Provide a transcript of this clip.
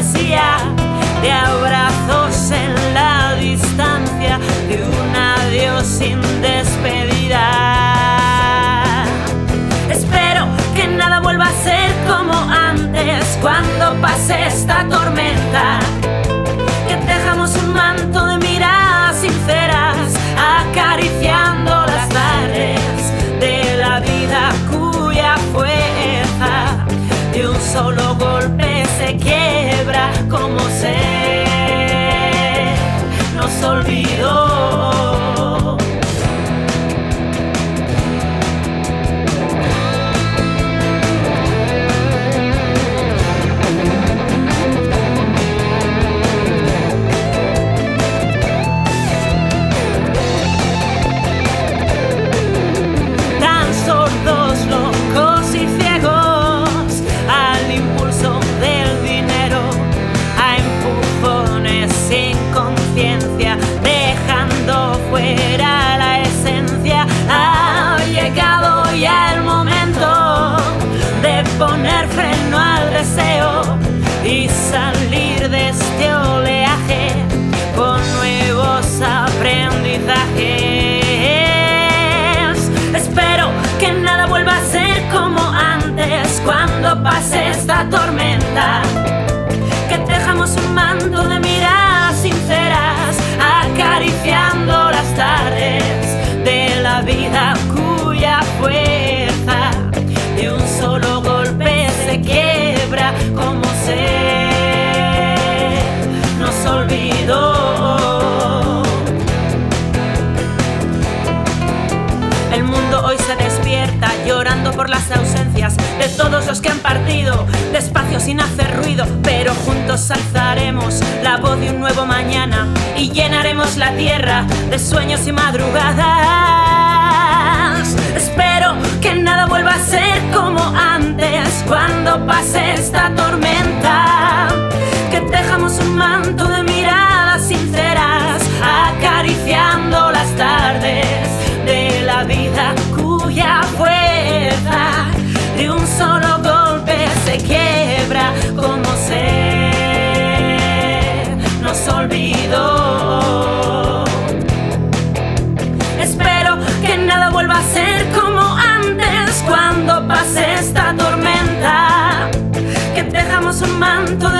de abrazos en la distancia, de un adiós sin despedida. Espero que nada vuelva a ser como antes cuando pase esta tormenta. Que dejamos un manto de miradas sinceras acariciando las tardes de la vida cuya fuerza de un solo golpe se quiere como se nos olvidó. Cuando pase esta tormenta. Que dejamos un manto de miradas sinceras acariciando las tardes de la vida cuya fuerza de un solo golpe se quiebra como se nos olvidó. El mundo hoy se despierta llorando por las todos los que han partido, despacio sin hacer ruido, pero juntos alzaremos la voz de un nuevo mañana y llenaremos la tierra de sueños y madrugadas. Espero que nada vuelva a ser como antes cuando pase esta tormenta, que dejamos un manto de